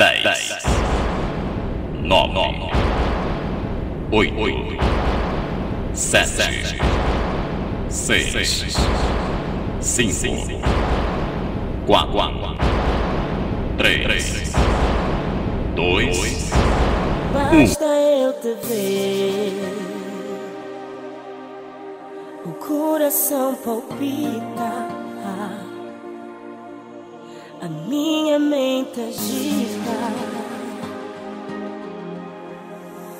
dez, nove, oito, sete, seis, cinco, quatro, três, dois, um. Basta eu te ver. O coração palpita a minha mente agita.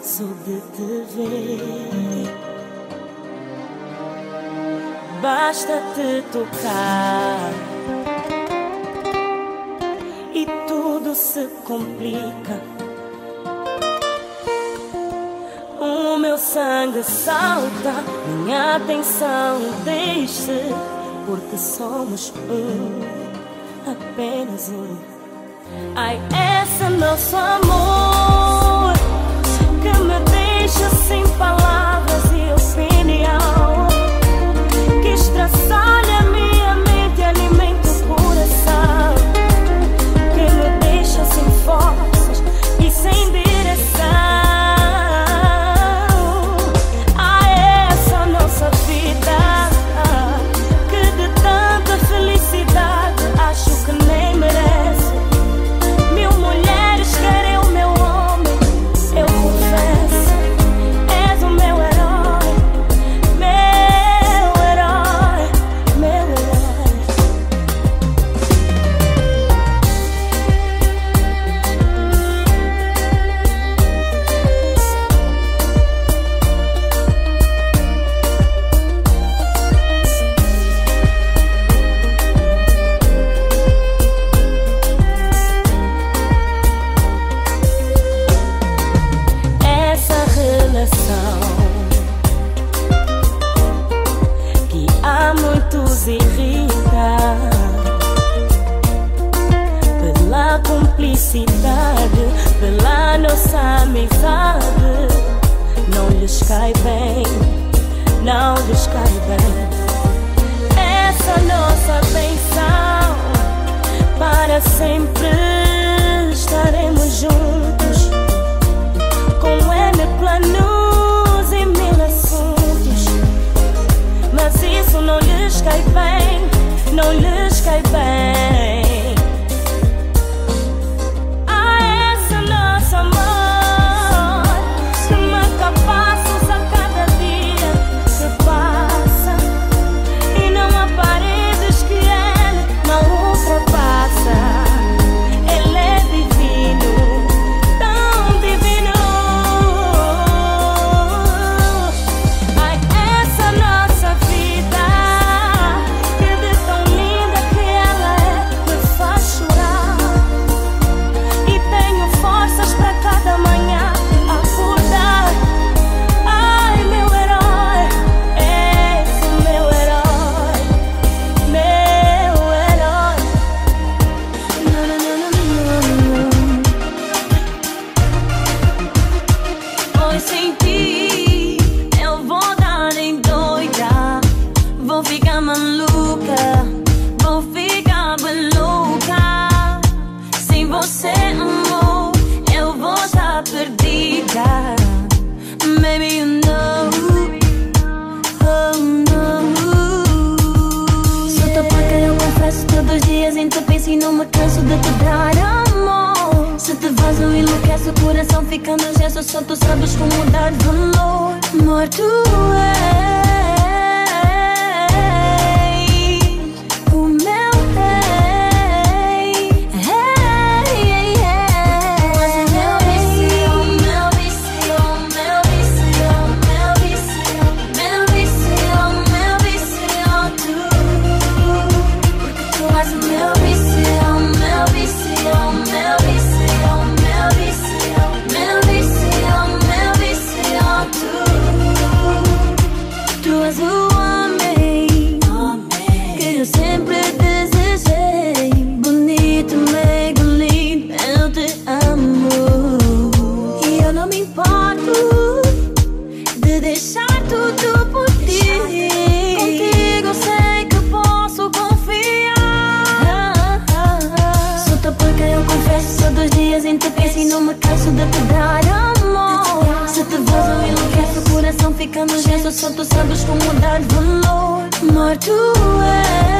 Sou de te ver, basta te tocar e tudo se complica. O meu sangue salta, minha atenção deixe, porque somos um apenas um. Ai, esse é nosso amor que me deixa sem palavras. como dar valor, More to és. E canso de te dar amor. Se te vês eu enlouqueço, o coração fica no gesto Só tu sabes como dar valor. Amor, tu és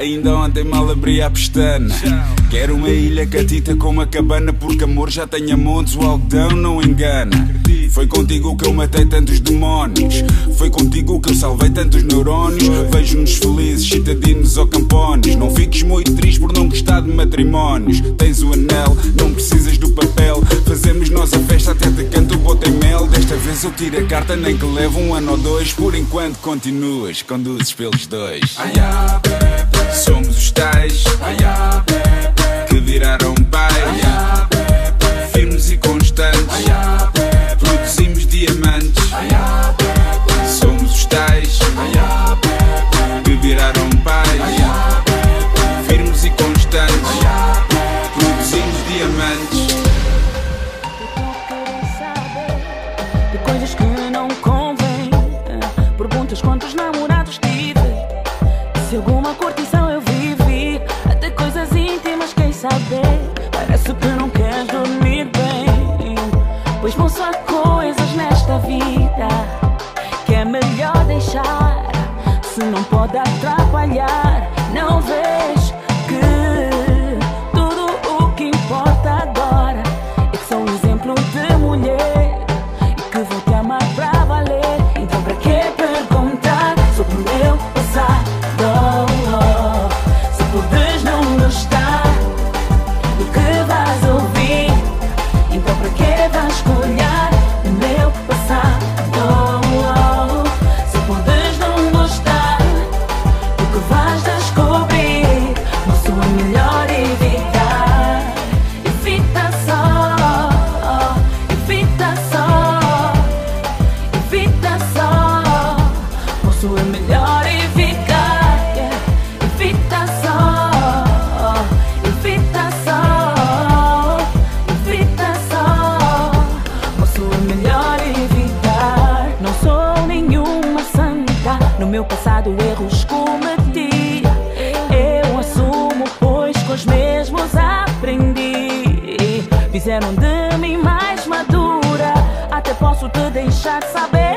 Ainda ontem mal abri a pestana. Quero uma ilha catita com uma cabana Porque amor já tenha montes, o algodão não engana. Foi contigo que eu matei tantos demónios. Foi contigo que eu salvei tantos neurónios. Vejo-nos felizes, citadinos ou campones. Não fiques muito triste por não gostar de matrimónios. Tens o anel, não precisas do papel. Fazemos nós a festa até te canto o mel. Desta vez eu tiro a carta nem que leve um ano ou dois. Por enquanto continuas, conduzes pelos dois Somos os tais. Que viraram No meu passado erros cometi. Eu assumo, pois com os mesmos aprendi. Fizeram de mim mais madura. Até posso te deixar saber.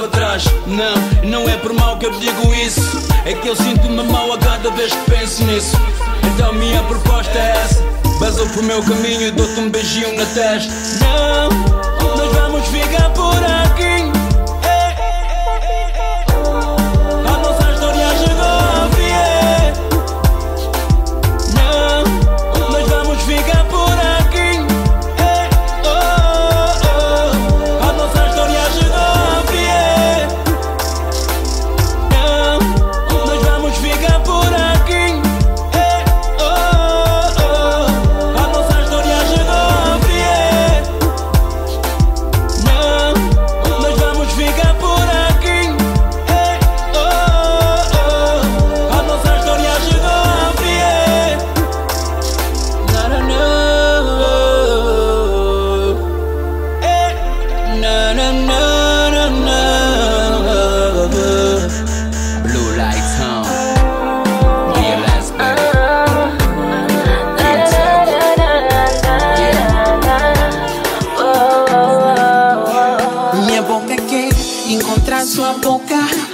Para trás. Não, não é por mal que eu digo isso. É que eu sinto-me mal a cada vez que penso nisso. Então minha proposta é essa. Basou pro meu caminho e dou-te um beijinho na testa. Não,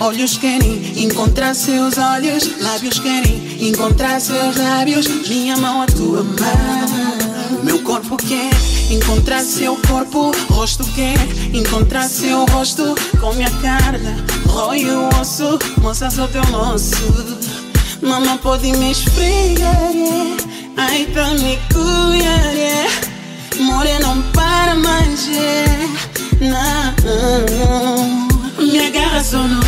olhos querem encontrar seus olhos, lábios querem encontrar seus lábios, minha mão a tua mão. Meu corpo quer encontrar seu corpo, rosto quer encontrar seu rosto, com minha carne, rói o osso, moça sou teu moço. Mamãe pode me esfregar, yeah. ai tá me cuidar, yeah. More não para mais, yeah. não Me agarra só não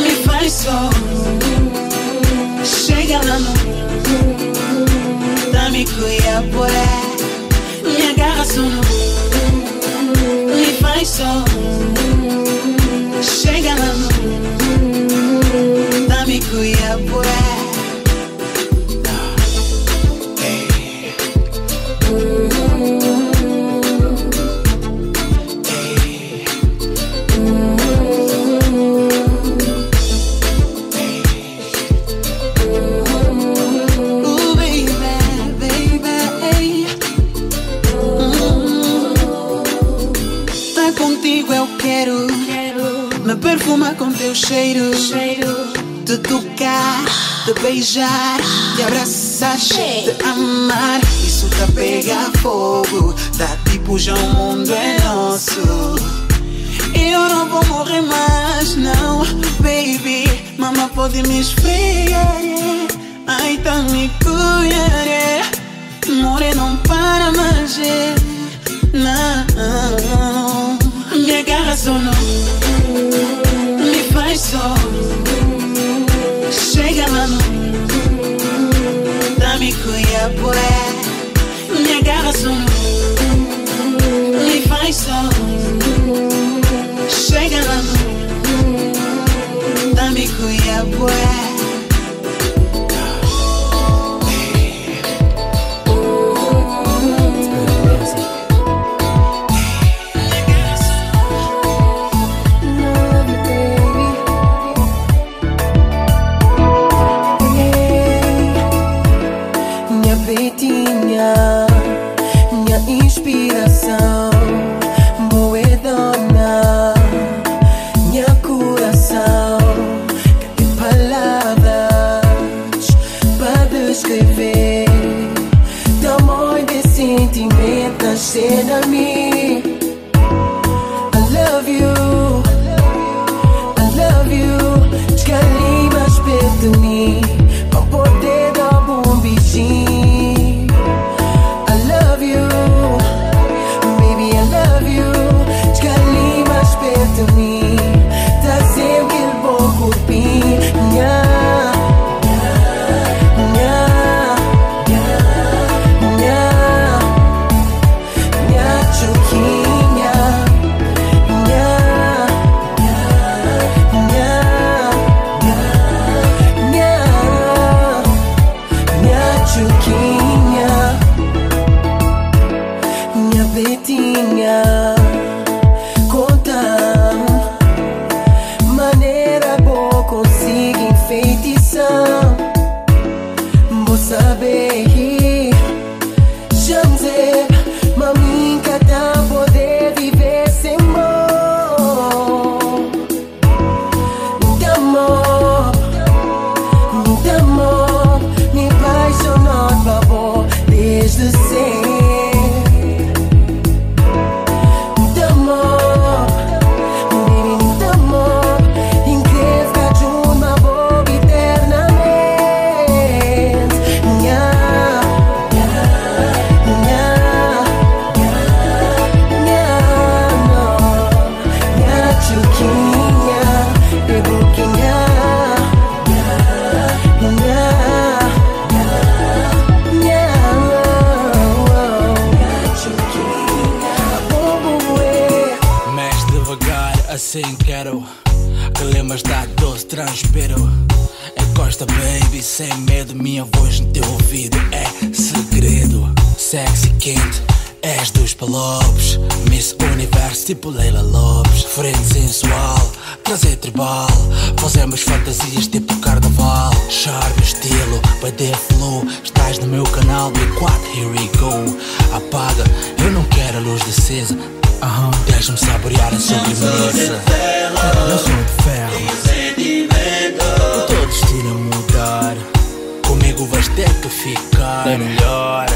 Me faz só Chega lá não Dá-me cuia, boé Me agarra só não Me faz só Chega lá não Dá-me cuia, boé Me perfumar com teu cheiro. Te tocar, te beijar, te abraçar, te amar. Isso tá pega fogo. Tá tipo já o mundo é nosso. Eu não vou morrer mais, não, baby. Mama pode me esfregar, yeah. ai tá me cuidar. More não para mais, não. Me agarra só não, me faz só. Chega lá não, dá me cuia, boé. Me agarra Sexy quente, és dos palopes Miss Universo tipo Leila Lopes. Frente sensual, trazer tribal. Fazemos fantasias tipo carnaval. Charme, estilo, vai ter flow. Estás no meu canal B4, here we go. Apaga, eu não quero a luz acesa. Aham, deixa-me saborear a sobremesa. Eu sou de ferro O teu destino a mudar. Comigo vais ter que ficar. É melhor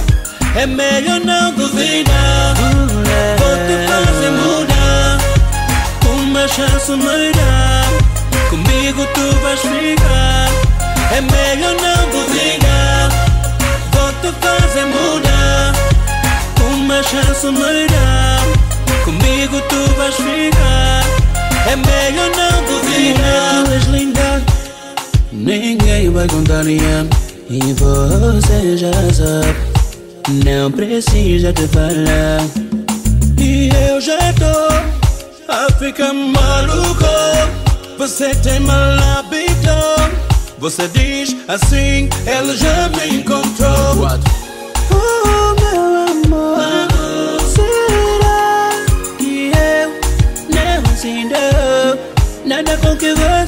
É melhor não duvidar. Vou te fazer mudar. Uma chance me dá Comigo tu vais ficar É melhor não duvidar. Vou te fazer mudar. Uma chance me dá Comigo tu vais ficar É melhor não duvidar. Tu és linda. Ninguém vai contar ninguém E você já sabe Não precisa te falar. E eu já tô A ficar maluco. Você tem mal hábito Você diz assim Ela já me encontrou. Oh meu amor. Será que eu não sinto Nada com que você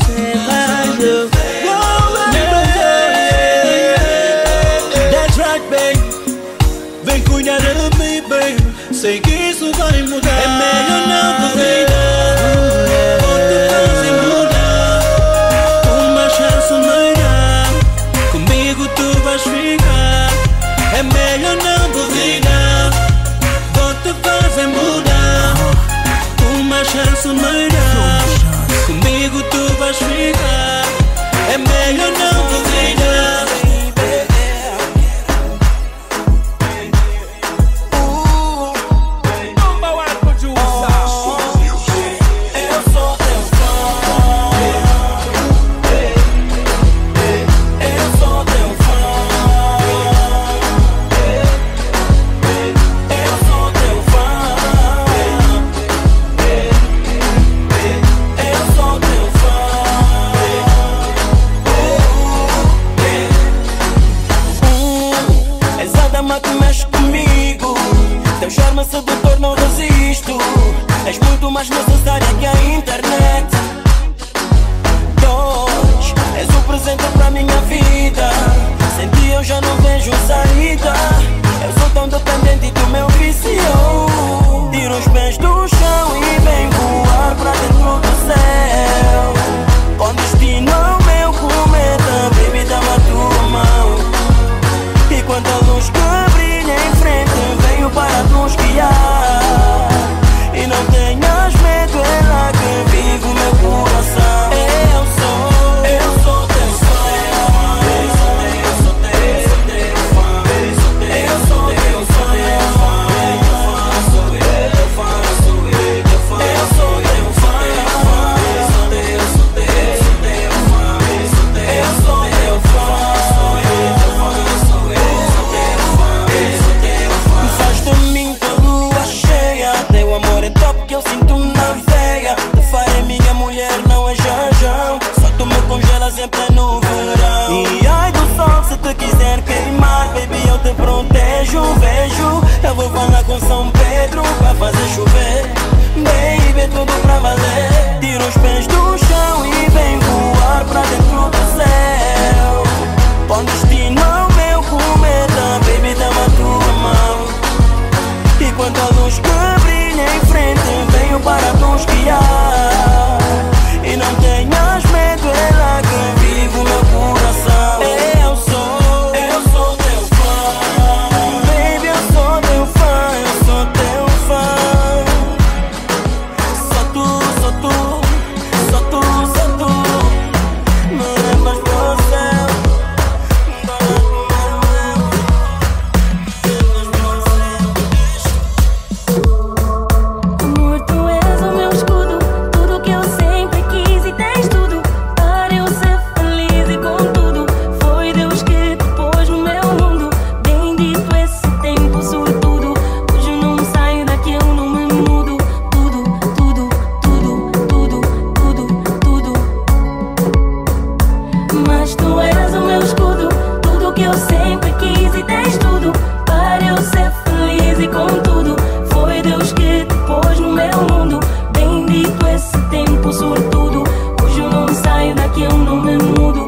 forma que mexe comigo. Teu charme sedutor não resisto. És muito mais necessária que a internet. Dois, és o um presente pra minha vida. Sem ti eu já não vejo saída. Eu sou tão dependente do meu vício. Tiro os pés do chão e venho voar pra dentro. tu és o meu escudo. Tudo que eu sempre quis e tens tudo para eu ser feliz. E contudo, foi Deus que te pôs no meu mundo. Bendito esse tempo sortudo. Hoje eu não saio daqui, eu não me mudo.